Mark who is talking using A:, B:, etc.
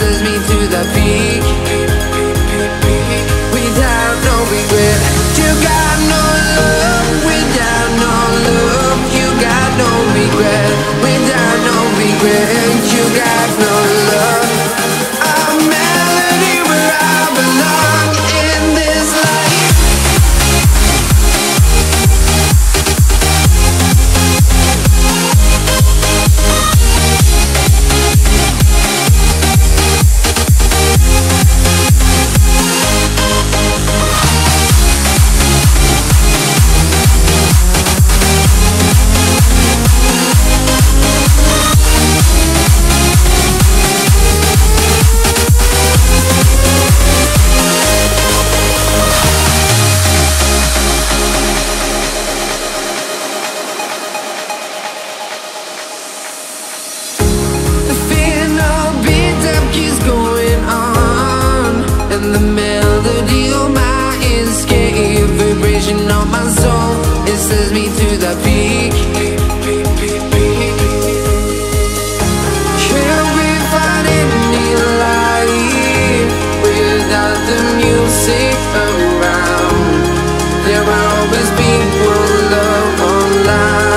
A: sends me to the peak. Without no regret You got no love. Without no love You got no regret. Without no regret Sends me to the peak Can we find any light without the music around? There will always be one love online